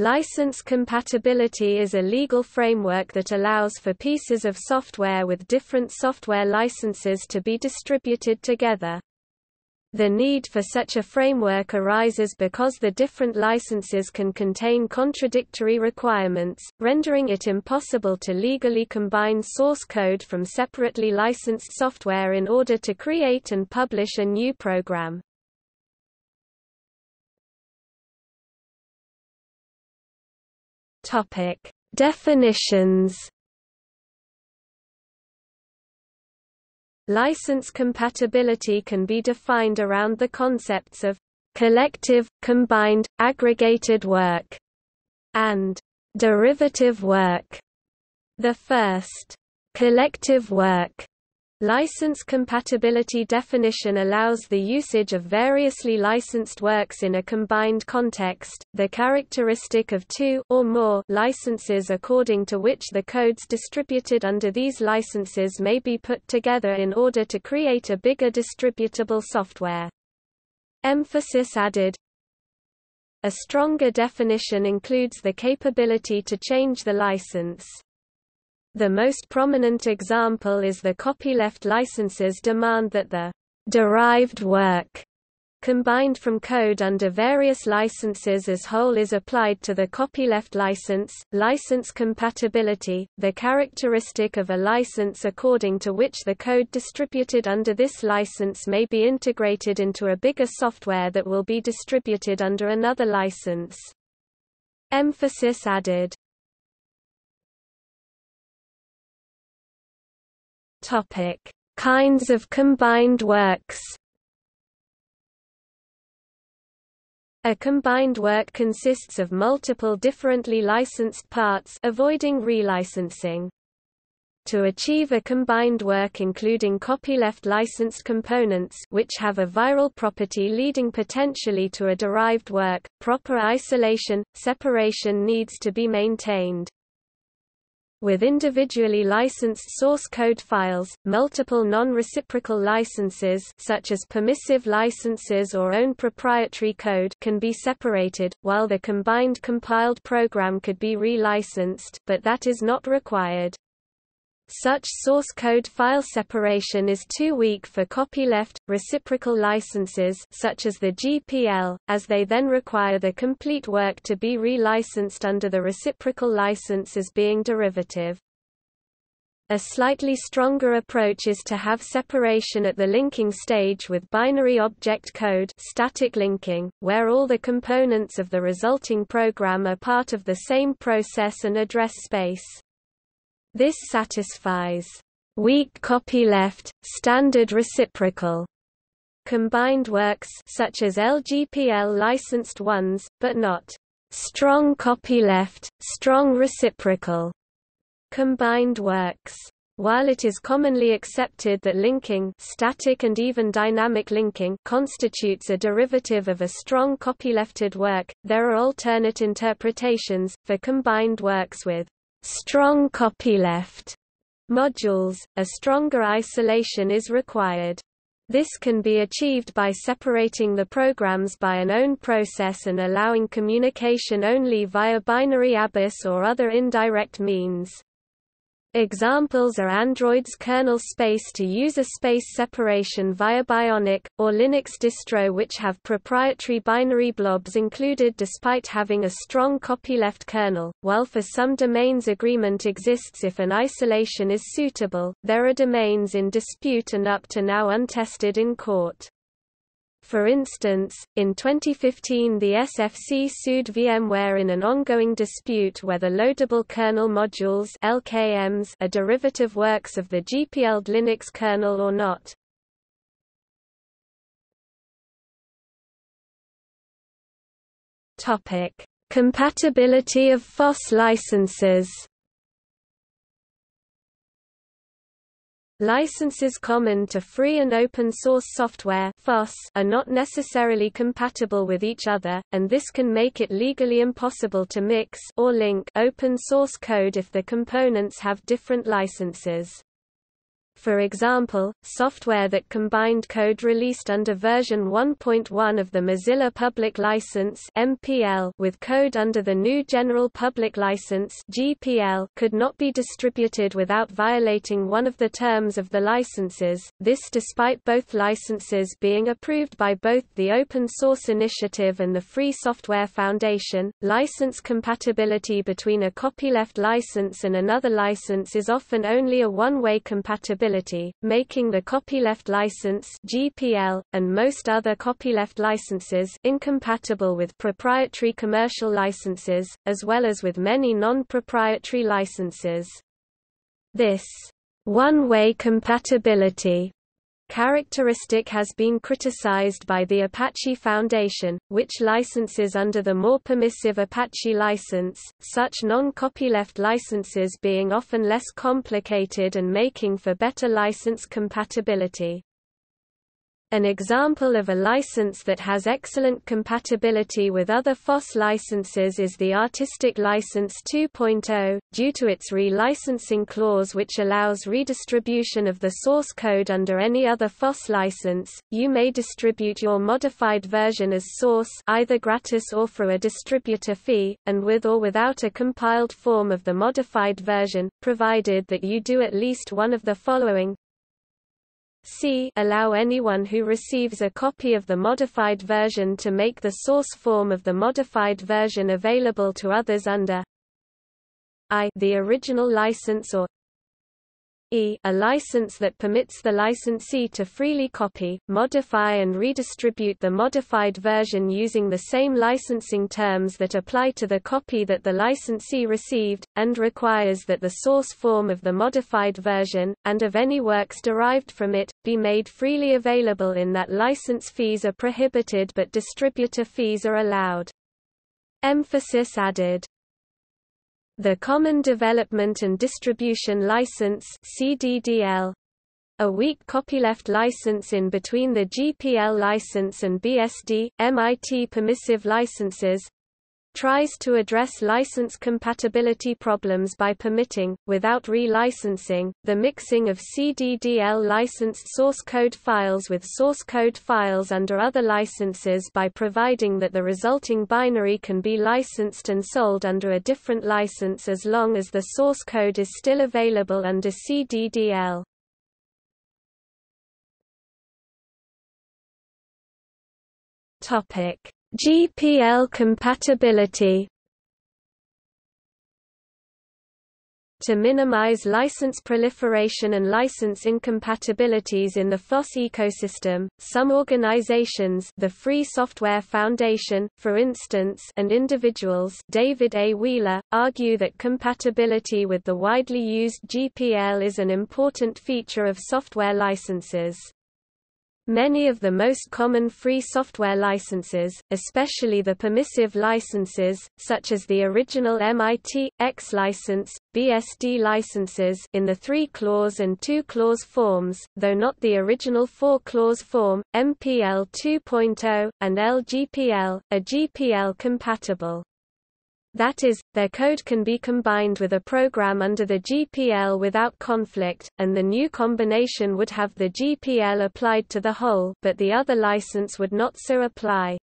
License compatibility is a legal framework that allows for pieces of software with different software licenses to be distributed together. The need for such a framework arises because the different licenses can contain contradictory requirements, rendering it impossible to legally combine source code from separately licensed software in order to create and publish a new program. Topic: Definitions. License compatibility can be defined around the concepts of collective, combined, aggregated work, and derivative work. The first, collective work, License compatibility definition allows the usage of variously licensed works in a combined context, the characteristic of two or more licenses according to which the codes distributed under these licenses may be put together in order to create a bigger distributable software. Emphasis added A stronger definition includes the capability to change the license. The most prominent example is the copyleft licenses demand that the derived work combined from code under various licenses as whole is applied to the copyleft license. License compatibility, the characteristic of a license according to which the code distributed under this license may be integrated into a bigger software that will be distributed under another license. Emphasis added Topic: Kinds of combined works. A combined work consists of multiple differently licensed parts avoiding relicensing. To achieve a combined work including copyleft licensed components which have a viral property leading potentially to a derived work, proper isolation, separation needs to be maintained. With individually licensed source code files, multiple non-reciprocal licenses such as permissive licenses or own proprietary code can be separated, while the combined compiled program could be re-licensed, but that is not required. Such source code file separation is too weak for copyleft, reciprocal licenses such as the GPL, as they then require the complete work to be relicensed under the reciprocal license as being derivative. A slightly stronger approach is to have separation at the linking stage with binary object code static linking, where all the components of the resulting program are part of the same process and address space. This satisfies weak copyleft, standard reciprocal combined works such as LGPL licensed ones, but not strong copyleft, strong reciprocal combined works. While it is commonly accepted that linking static and even dynamic linking constitutes a derivative of a strong copylefted work, there are alternate interpretations, for combined works with strong copyleft modules, a stronger isolation is required. This can be achieved by separating the programs by an own process and allowing communication only via binary ABIs or other indirect means. Examples are Android's kernel space to user space separation via Bionic, or Linux distro which have proprietary binary blobs included despite having a strong copyleft kernel. While for some domains agreement exists if an isolation is suitable, there are domains in dispute and up to now untested in court. For instance, in 2015 the SFC sued VMware in an ongoing dispute whether loadable kernel modules LKMs are derivative works of the GPL Linux kernel or not. Topic: Compatibility of FOSS licenses Licenses common to free and open source software are not necessarily compatible with each other, and this can make it legally impossible to mix or link open source code if the components have different licenses. For example, software that combined code released under version 1.1 of the Mozilla Public License (MPL) with code under the GNU General Public License (GPL) could not be distributed without violating one of the terms of the licenses. This despite both licenses being approved by both the Open Source Initiative and the Free Software Foundation. License compatibility between a copyleft license and another license is often only a one-way compatibility making the copyleft license (GPL) and most other copyleft licenses incompatible with proprietary commercial licenses, as well as with many non-proprietary licenses. This one-way compatibility characteristic has been criticized by the Apache Foundation, which licenses under the more permissive Apache license, such non-copyleft licenses being often less complicated and making for better license compatibility. An example of a license that has excellent compatibility with other FOSS licenses is the Artistic License 2.0, due to its relicensing clause which allows redistribution of the source code under any other FOSS license. You may distribute your modified version as source either gratis or for a distributor fee, and with or without a compiled form of the modified version, provided that you do at least one of the following c. Allow anyone who receives a copy of the modified version to make the source form of the modified version available to others under i the original license or e a license that permits the licensee to freely copy, modify and redistribute the modified version using the same licensing terms that apply to the copy that the licensee received, and requires that the source form of the modified version, and of any works derived from it, be made freely available in that license fees are prohibited but distributor fees are allowed. Emphasis added the Common Development and Distribution License CDDL, a weak copyleft license in between the GPL license and BSD, MIT permissive licenses, tries to address license compatibility problems by permitting, without relicensing, the mixing of CDDL licensed source code files with source code files under other licenses by providing that the resulting binary can be licensed and sold under a different license as long as the source code is still available under CDDL. Topic GPL compatibility To minimize license proliferation and license incompatibilities in the FOSS ecosystem, some organizations the Free Software Foundation, for instance and individuals David A. Wheeler, argue that compatibility with the widely used GPL is an important feature of software licenses. Many of the most common free software licenses, especially the permissive licenses, such as the original MIT, X license, BSD licenses in the three-clause and two-clause forms, though not the original four-clause form, MPL 2.0, and LGPL, are GPL compatible. That is, their code can be combined with a program under the GPL without conflict, and the new combination would have the GPL applied to the whole but the other license would not so apply.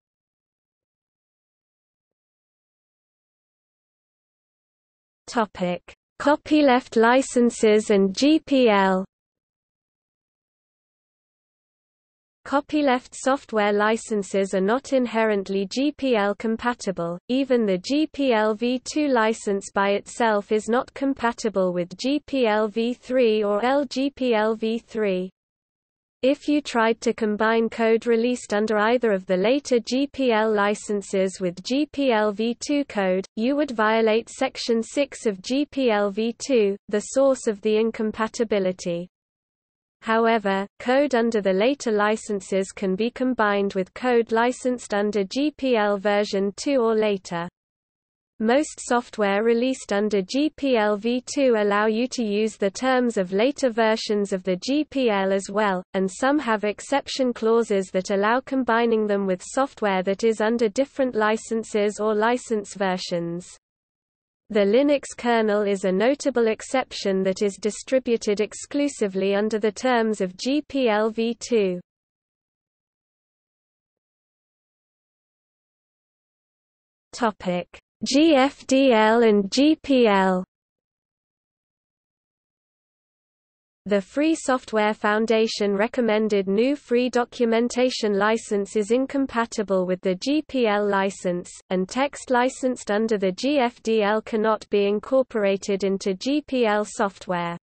Copyleft licenses and GPL Copyleft software licenses are not inherently GPL compatible, even the GPL v2 license by itself is not compatible with GPL v3 or LGPL v3. If you tried to combine code released under either of the later GPL licenses with GPL v2 code, you would violate Section 6 of GPL v2, the source of the incompatibility. However, code under the later licenses can be combined with code licensed under GPL version 2 or later. Most software released under GPL v2 allow you to use the terms of later versions of the GPL as well, and some have exception clauses that allow combining them with software that is under different licenses or license versions. The Linux kernel is a notable exception that is distributed exclusively under the terms of GPL v2. Topic: GFDL and GPL. The Free Software Foundation recommended GNU Free Documentation License is incompatible with the GPL license, and text licensed under the GFDL cannot be incorporated into GPL software.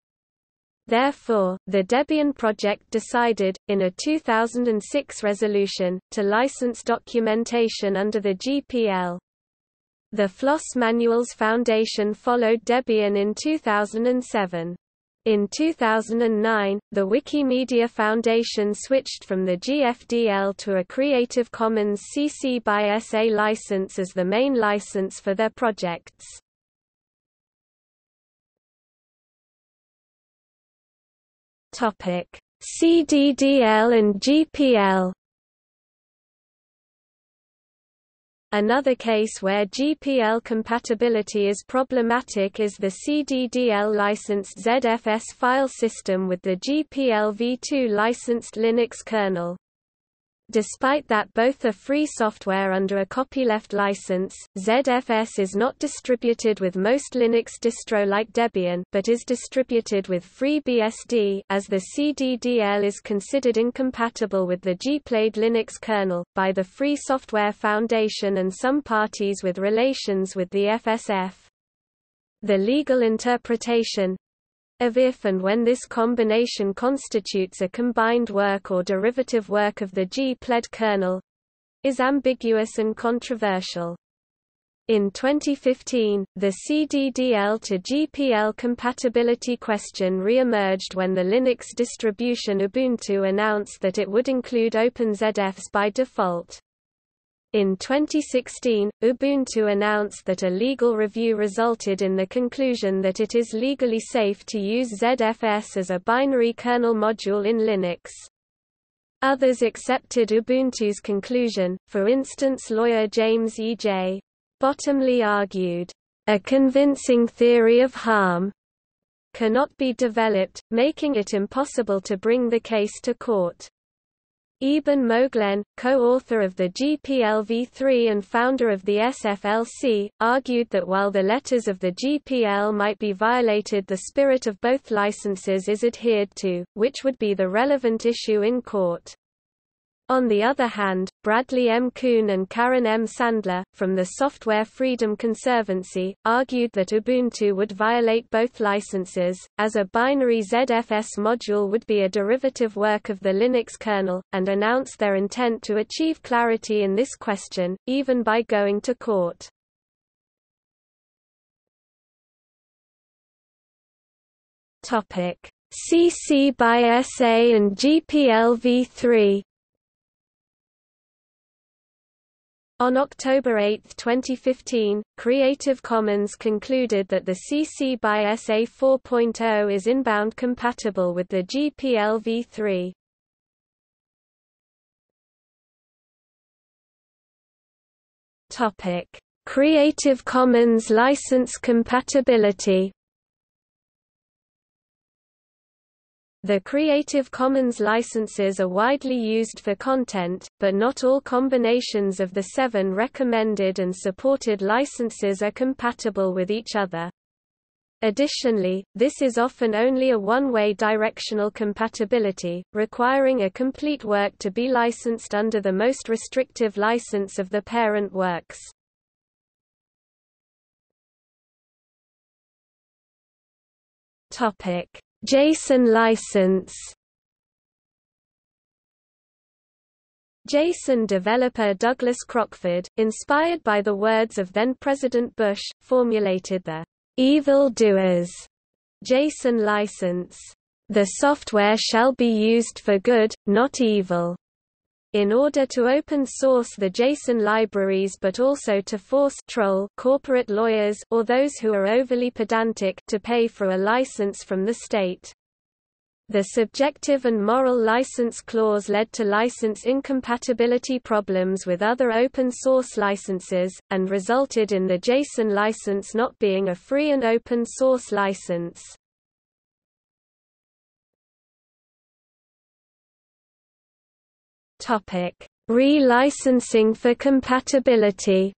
Therefore, the Debian project decided, in a 2006 resolution, to license documentation under the GPL. The Floss Manuals Foundation followed Debian in 2007. In 2009, the Wikimedia Foundation switched from the GFDL to a Creative Commons CC by SA license as the main license for their projects. CDDL and GPL Another case where GPL compatibility is problematic is the CDDL licensed ZFS file system with the GPL v2 licensed Linux kernel. Despite that both are free software under a copyleft license, ZFS is not distributed with most Linux distro like Debian but is distributed with FreeBSD as the CDDL is considered incompatible with the Gplade Linux kernel, by the Free Software Foundation and some parties with relations with the FSF. The legal interpretation, of if and when this combination constitutes a combined work or derivative work of the G-pled kernel is ambiguous and controversial. In 2015, the CDDL to GPL compatibility question re-emerged when the Linux distribution Ubuntu announced that it would include OpenZFS by default. In 2016, Ubuntu announced that a legal review resulted in the conclusion that it is legally safe to use ZFS as a binary kernel module in Linux. Others accepted Ubuntu's conclusion, for instance lawyer James E. J. Bottomley argued, "...a convincing theory of harm cannot be developed, making it impossible to bring the case to court." Eben Moglen, co-author of the GPLv3 and founder of the SFLC, argued that while the letters of the GPL might be violated the spirit of both licenses is adhered to, which would be the relevant issue in court. On the other hand, Bradley M. Kuhn and Karen M. Sandler, from the Software Freedom Conservancy, argued that Ubuntu would violate both licenses, as a binary ZFS module would be a derivative work of the Linux kernel, and announced their intent to achieve clarity in this question, even by going to court. CC by SA and GPL v3 On October 8, 2015, Creative Commons concluded that the CC by SA 4.0 is inbound compatible with the GPL v3. Topic: Creative Commons license compatibility The Creative Commons licenses are widely used for content, but not all combinations of the seven recommended and supported licenses are compatible with each other. Additionally, this is often only a one-way directional compatibility, requiring a complete work to be licensed under the most restrictive license of the parent works. Topic: JSON license JSON developer Douglas Crockford, inspired by the words of then-President Bush, formulated the "evil doers" JSON license. The software shall be used for good, not evil in order to open source the JSON libraries but also to force troll corporate lawyers or those who are overly pedantic to pay for a license from the state. The subjective and moral license clause led to license incompatibility problems with other open-source licenses, and resulted in the JSON license not being a free and open-source license. Relicensing for compatibility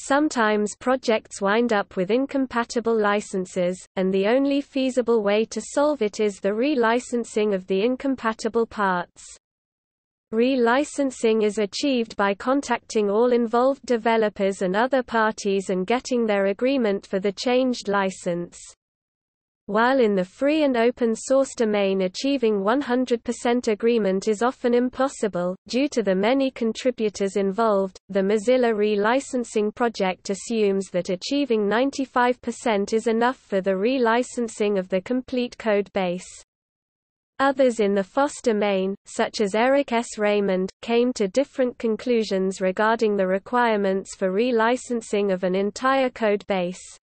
Sometimes projects wind up with incompatible licenses, and the only feasible way to solve it is the relicensing of the incompatible parts. Relicensing is achieved by contacting all involved developers and other parties and getting their agreement for the changed license. While in the free and open source domain achieving 100% agreement is often impossible, due to the many contributors involved, the Mozilla relicensing project assumes that achieving 95% is enough for the relicensing of the complete code base. Others in the FOSS domain, such as Eric S. Raymond, came to different conclusions regarding the requirements for relicensing of an entire code base.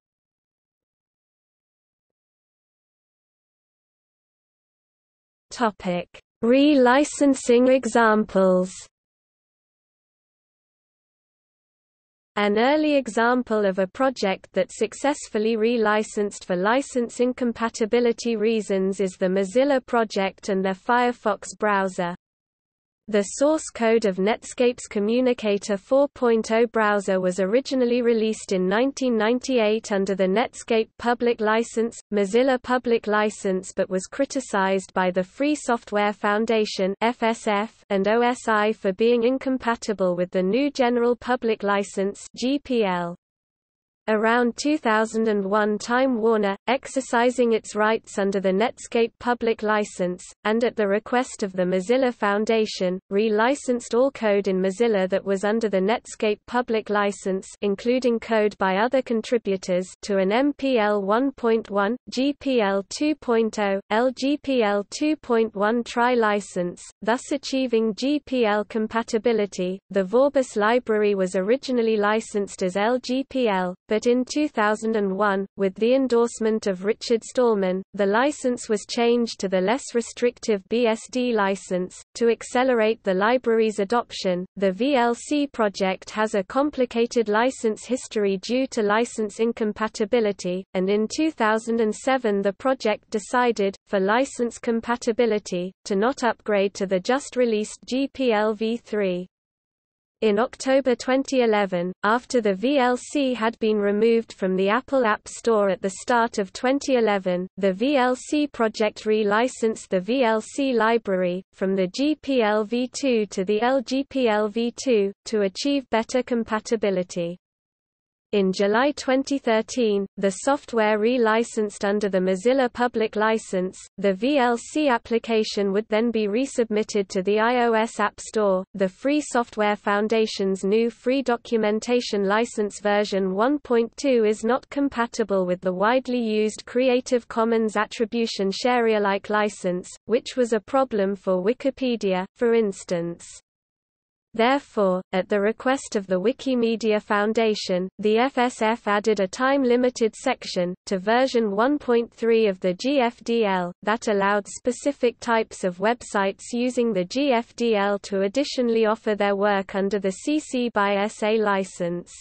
Relicensing examples. An early example of a project that successfully relicensed for license incompatibility reasons is the Mozilla project and their Firefox browser. The source code of Netscape's Communicator 4.0 browser was originally released in 1998 under the Netscape Public License, Mozilla Public License but was criticized by the Free Software Foundation (FSF) and OSI for being incompatible with the GNU General Public License (GPL). Around 2001 Time Warner, exercising its rights under the Netscape public license, and at the request of the Mozilla Foundation, re-licensed all code in Mozilla that was under the Netscape public license including code by other contributors to an MPL 1.1, GPL 2.0, LGPL 2.1 tri-license, thus achieving GPL compatibility. The Vorbis library was originally licensed as LGPL, but but in 2001, with the endorsement of Richard Stallman, the license was changed to the less restrictive BSD license. To accelerate the library's adoption, the VLC project has a complicated license history due to license incompatibility, and in 2007 the project decided, for license compatibility, to not upgrade to the just released GPL v3. In October 2011, after the VLC had been removed from the Apple App Store at the start of 2011, the VLC project re-licensed the VLC library, from the GPL v2 to the LGPL v2, to achieve better compatibility. In July 2013, the software relicensed under the Mozilla Public License. The VLC application would then be resubmitted to the iOS App Store. The Free Software Foundation's GNU free documentation license version 1.2 is not compatible with the widely used Creative Commons Attribution Sharealike license, which was a problem for Wikipedia, for instance. Therefore, at the request of the Wikimedia Foundation, the FSF added a time-limited section, to version 1.3 of the GFDL, that allowed specific types of websites using the GFDL to additionally offer their work under the CC by SA license.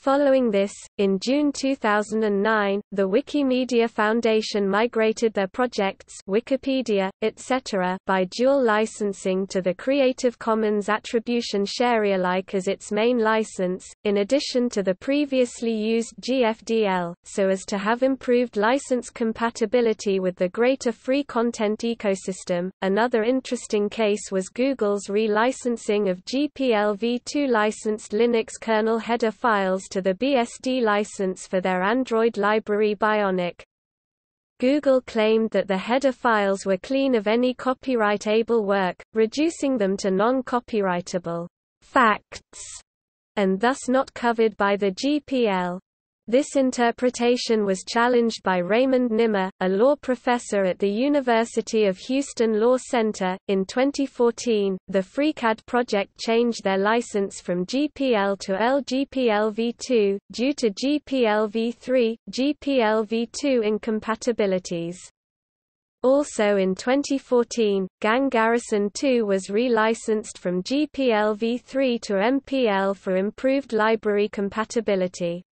Following this, in June 2009, the Wikimedia Foundation migrated their projects Wikipedia, etc. by dual licensing to the Creative Commons Attribution Sharealike as its main license, in addition to the previously used GFDL, so as to have improved license compatibility with the greater free content ecosystem. Another interesting case was Google's relicensing of GPL v2 licensed Linux kernel header files to the BSD license for their Android library Bionic. Google claimed that the header files were clean of any copyright-able work, reducing them to non-copyrightable facts, and thus not covered by the GPL. This interpretation was challenged by Raymond Nimmer, a law professor at the University of Houston Law Center. In 2014, the FreeCAD project changed their license from GPL to LGPL v2, due to GPL v3, GPL v2 incompatibilities. Also in 2014, Gang Garrison 2 was relicensed from GPL v3 to MPL for improved library compatibility.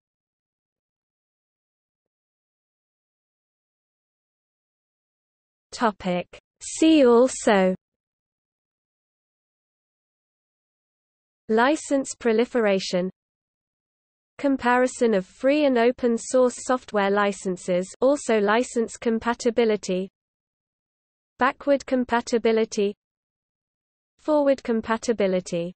Topic. See also License proliferation Comparison of free and open source software licenses also license compatibility Backward compatibility Forward compatibility